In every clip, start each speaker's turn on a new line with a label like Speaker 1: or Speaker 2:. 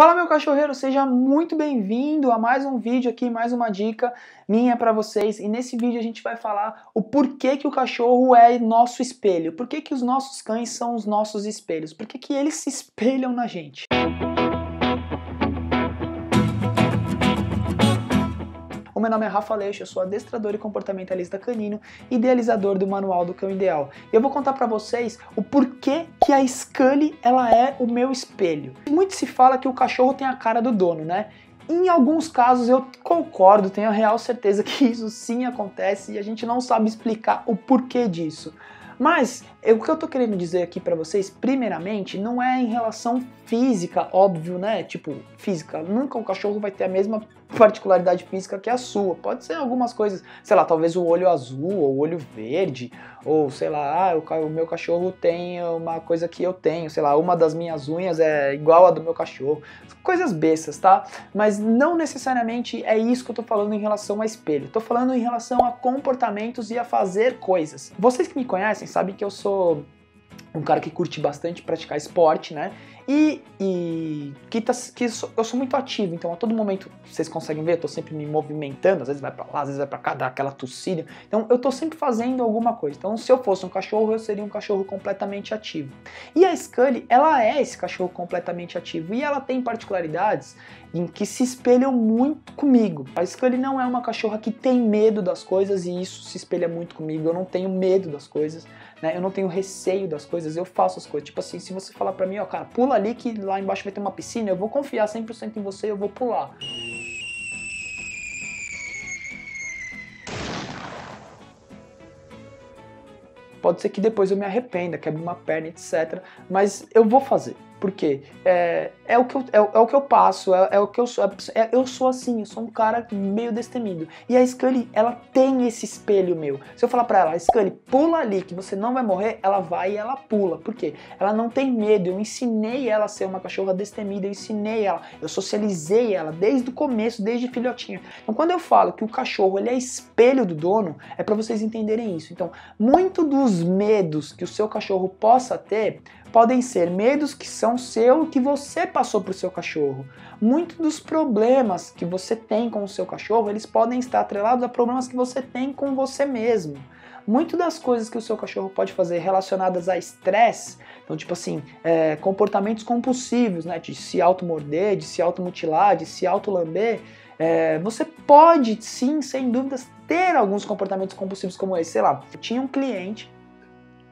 Speaker 1: Fala meu cachorreiro, seja muito bem-vindo a mais um vídeo aqui, mais uma dica minha para vocês. E nesse vídeo a gente vai falar o porquê que o cachorro é nosso espelho, por que os nossos cães são os nossos espelhos, por que eles se espelham na gente. Meu nome é Rafa Leixo, eu sou adestrador e comportamentalista canino, idealizador do Manual do Cão Ideal. E eu vou contar para vocês o porquê que a Scully ela é o meu espelho. Muito se fala que o cachorro tem a cara do dono, né? Em alguns casos eu concordo, tenho a real certeza que isso sim acontece e a gente não sabe explicar o porquê disso. Mas o que eu tô querendo dizer aqui para vocês, primeiramente, não é em relação física, óbvio, né? Tipo, física. Nunca um cachorro vai ter a mesma particularidade física que a sua. Pode ser algumas coisas, sei lá, talvez o olho azul ou o olho verde, ou sei lá, ah, o, o, meu cachorro tem uma coisa que eu tenho, sei lá, uma das minhas unhas é igual a do meu cachorro. Coisas bestas, tá? Mas não necessariamente é isso que eu tô falando em relação a espelho. Tô falando em relação a comportamentos e a fazer coisas. Vocês que me conhecem sabem que eu sou um cara que curte bastante praticar esporte, né? E, e que, tá, que eu sou muito ativo, então a todo momento, vocês conseguem ver, eu tô sempre me movimentando, às vezes vai para lá, às vezes vai para cá, dá aquela tossida. Então eu tô sempre fazendo alguma coisa. Então se eu fosse um cachorro, eu seria um cachorro completamente ativo. E a Scully, ela é esse cachorro completamente ativo e ela tem particularidades em que se espelham muito comigo. A Scully não é uma cachorra que tem medo das coisas e isso se espelha muito comigo. Eu não tenho medo das coisas, né? Eu não tenho receio das coisas, eu faço as coisas. Tipo assim, se você falar para mim, ó, cara, pula ali que lá embaixo vai ter uma piscina, eu vou confiar 100% em você, eu vou pular. Pode ser que depois eu me arrependa, quebre uma perna, etc. Mas eu vou fazer. Porque é, é, o que eu, é, é, o que eu passo, é, é o que eu sou. É, eu sou assim, eu sou um cara meio destemido. E a Scully, ela tem esse espelho meu. Se eu falar pra ela, Scully, pula ali que você não vai morrer, ela vai e ela pula. Por quê? Ela não tem medo. Eu ensinei ela a ser uma cachorra destemida, eu ensinei ela, eu socializei ela desde o começo, desde filhotinha. Então quando eu falo que o cachorro ele é espelho do dono, é para vocês entenderem isso. Então, muito dos medos que o seu cachorro possa ter podem ser medos que são seu que você passou para o seu cachorro. Muitos dos problemas que você tem com o seu cachorro, eles podem estar atrelados a problemas que você tem com você mesmo. Muito das coisas que o seu cachorro pode fazer relacionadas a estresse, então tipo assim, é, comportamentos compulsivos, né, de se automorder, de se automutilar, de se autolamber, é, você pode sim, sem dúvidas, ter alguns comportamentos compulsivos como esse. Sei lá, eu tinha um cliente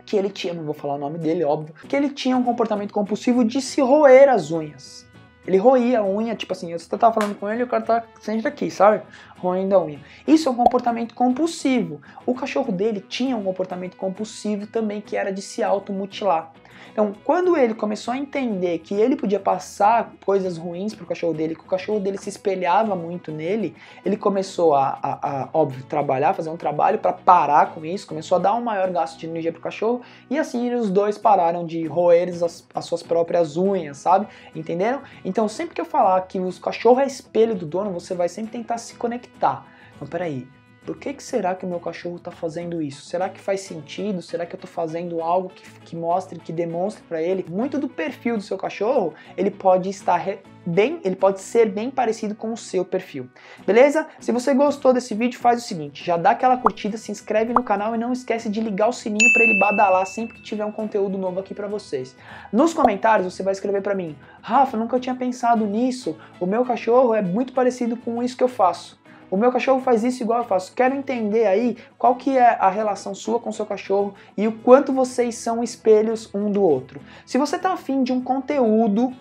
Speaker 1: que ele tinha, não vou falar o nome dele, óbvio, que ele tinha um comportamento compulsivo de se roer as unhas. Ele roía a unha, tipo assim, você tava falando com ele e o cara tá sempre aqui, sabe? Roendo a unha. Isso é um comportamento compulsivo. O cachorro dele tinha um comportamento compulsivo também, que era de se automutilar. Então, quando ele começou a entender que ele podia passar coisas ruins pro cachorro dele, que o cachorro dele se espelhava muito nele, ele começou a, a, a óbvio, trabalhar, fazer um trabalho para parar com isso, começou a dar um maior gasto de energia pro cachorro, e assim os dois pararam de roer as, as suas próprias unhas, sabe? Entenderam? Então, sempre que eu falar que o cachorro é espelho do dono, você vai sempre tentar se conectar. Então, peraí, por que, que será que o meu cachorro está fazendo isso? Será que faz sentido? Será que eu estou fazendo algo que, que mostre, que demonstre para ele? Muito do perfil do seu cachorro, ele pode estar bem, ele pode ser bem parecido com o seu perfil. Beleza? Se você gostou desse vídeo, faz o seguinte, já dá aquela curtida, se inscreve no canal e não esquece de ligar o sininho para ele badalar sempre que tiver um conteúdo novo aqui para vocês. Nos comentários você vai escrever para mim: "Rafa, nunca tinha pensado nisso. O meu cachorro é muito parecido com isso que eu faço." O meu cachorro faz isso igual eu faço. Quero entender aí qual que é a relação sua com o seu cachorro e o quanto vocês são espelhos um do outro. Se você está afim de um conteúdo,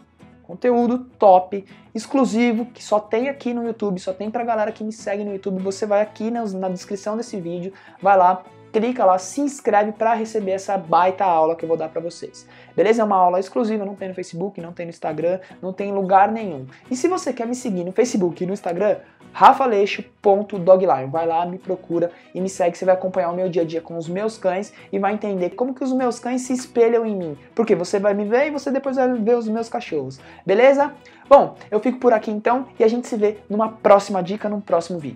Speaker 1: conteúdo top, exclusivo, que só tem aqui no YouTube, só tem pra galera que me segue no YouTube, você vai aqui na, na descrição desse vídeo, vai lá, clica lá, se inscreve para receber essa baita aula que eu vou dar para vocês. Beleza? É uma aula exclusiva, não tem no Facebook, não tem no Instagram, não tem em lugar nenhum. E se você quer me seguir no Facebook e no Instagram, rafaleixo.dogline. Vai lá, me procura e me segue, você vai acompanhar o meu dia a dia com os meus cães e vai entender como que os meus cães se espelham em mim. Porque você vai me ver e você depois vai ver os meus cachorros. Beleza? Bom, eu fico por aqui então e a gente se vê numa próxima dica, num próximo vídeo.